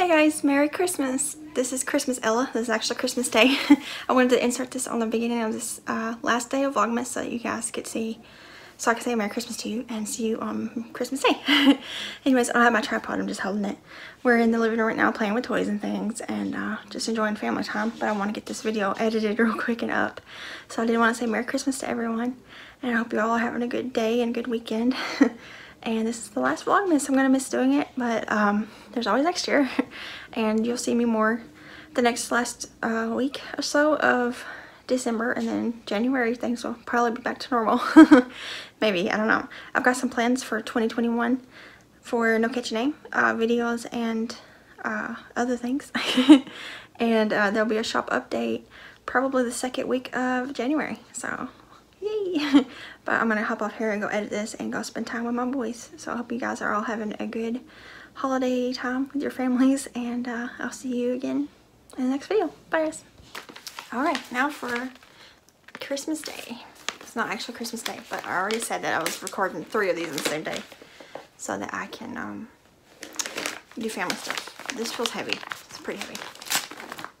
Hey guys, Merry Christmas! This is Christmas Ella. This is actually Christmas Day. I wanted to insert this on the beginning of this uh, last day of Vlogmas so that you guys could see, so I can say Merry Christmas to you and see you on Christmas Day. Anyways, I don't have my tripod, I'm just holding it. We're in the living room right now playing with toys and things and uh, just enjoying family time, but I want to get this video edited real quick and up. So I did want to say Merry Christmas to everyone and I hope you all are having a good day and good weekend. And this is the last Vlogmas. I'm gonna miss doing it, but um, there's always next year, and you'll see me more the next last uh, week or so of December, and then January things will probably be back to normal. Maybe, I don't know. I've got some plans for 2021 for No Catchy Name uh, videos and uh, other things, and uh, there'll be a shop update probably the second week of January, so yay! But I'm gonna hop off here and go edit this and go spend time with my boys. So I hope you guys are all having a good holiday time with your families and uh, I'll see you again in the next video. Bye guys. Alright, now for Christmas Day. It's not actually Christmas Day, but I already said that I was recording three of these on the same day so that I can um, do family stuff. This feels heavy. It's pretty heavy.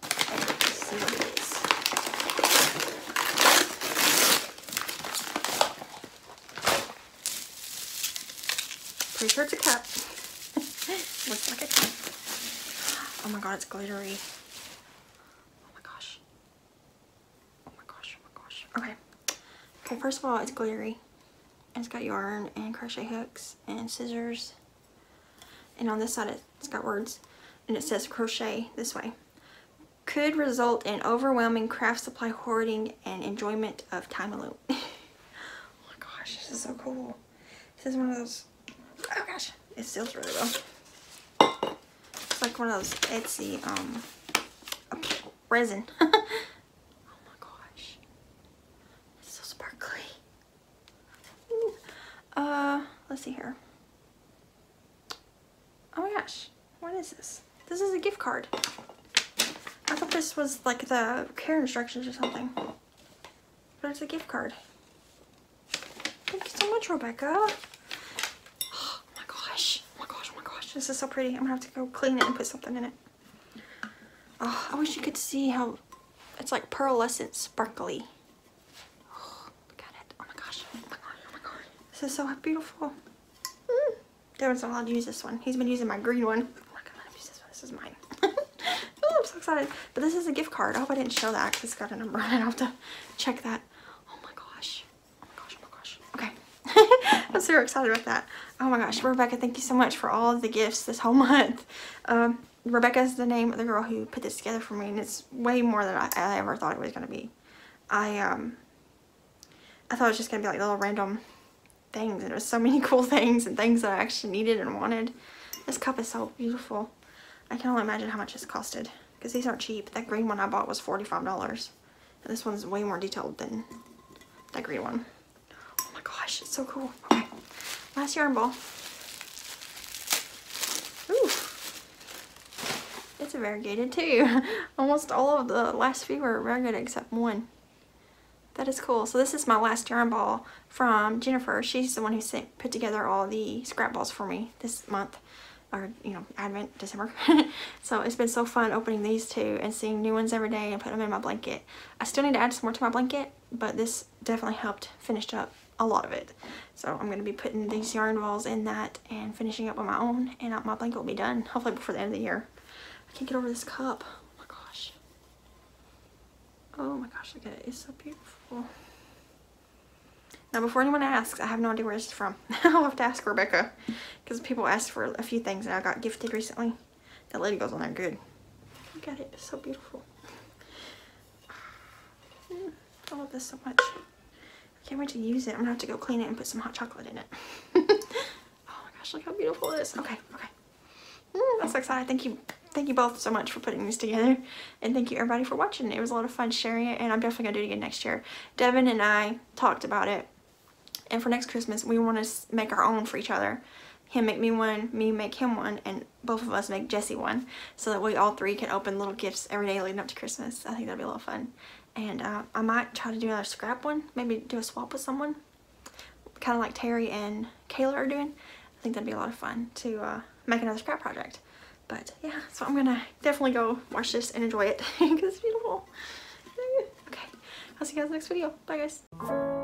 Let's see what it is. Pretty sure it's a cup. Looks like a cup. Oh my god, it's glittery. Oh my gosh. Oh my gosh, oh my gosh. Okay. Okay, first of all, it's glittery. And it's got yarn and crochet hooks and scissors. And on this side, it's got words. And it says crochet this way. Could result in overwhelming craft supply hoarding and enjoyment of time alone. oh my gosh, this is so cool. This is one of those it seals really well. It's like one of those Etsy um resin. oh my gosh. It's so sparkly. Ooh. Uh let's see here. Oh my gosh. What is this? This is a gift card. I thought this was like the care instructions or something. But it's a gift card. Thank you so much, Rebecca. This is so pretty. I'm gonna have to go clean it and put something in it. Oh, I wish you could see how it's like pearlescent sparkly. Oh, look at it. Oh my gosh. Oh my god. Oh my god. This is so beautiful. Mm. Devin's not allowed to use this one. He's been using my green one. Oh my god, let me use this one. This is mine. oh, I'm so excited. But this is a gift card. I hope I didn't show that because it's got a number on it. I'll have to check that. Oh my gosh. Oh my gosh. Oh my gosh. Okay. I'm super excited about that. Oh my gosh, Rebecca, thank you so much for all of the gifts this whole month. Um, Rebecca is the name of the girl who put this together for me, and it's way more than I, I ever thought it was going to be. I, um, I thought it was just going to be like little random things, and it was so many cool things and things that I actually needed and wanted. This cup is so beautiful. I can only imagine how much this costed, because these aren't cheap. That green one I bought was $45, and this one's way more detailed than that green one. My gosh, it's so cool. Okay. Last yarn ball. Ooh. It's a variegated too. Almost all of the last few were variegated except one. That is cool. So this is my last yarn ball from Jennifer. She's the one who sent, put together all the scrap balls for me this month. Or, you know, Advent, December. so it's been so fun opening these two and seeing new ones every day and putting them in my blanket. I still need to add some more to my blanket, but this definitely helped finish up a lot of it. So I'm going to be putting these yarn balls in that and finishing up on my own and my blanket will be done hopefully before the end of the year. I can't get over this cup. Oh my gosh. Oh my gosh, look at it. It's so beautiful. Now before anyone asks, I have no idea where this is from. I'll have to ask Rebecca because people asked for a few things that I got gifted recently. That lady goes on there good. Look at it. It's so beautiful. I love this so much. Can't wait to use it. I'm gonna have to go clean it and put some hot chocolate in it. oh my gosh, look how beautiful it is. Okay, okay. Mm, that's so exciting. Thank you. Thank you both so much for putting these together. And thank you everybody for watching. It was a lot of fun sharing it and I'm definitely gonna do it again next year. Devin and I talked about it. And for next Christmas, we want to make our own for each other. Him make me one, me make him one, and both of us make Jesse one. So that we all three can open little gifts every day leading up to Christmas. I think that'd be a lot of fun. And uh, I might try to do another scrap one. Maybe do a swap with someone. Kind of like Terry and Kayla are doing. I think that'd be a lot of fun to uh, make another scrap project. But yeah, so I'm gonna definitely go watch this and enjoy it because it's beautiful. Okay, I'll see you guys next video. Bye guys.